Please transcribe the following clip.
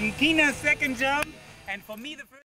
and Tina's second jump, and for me the first.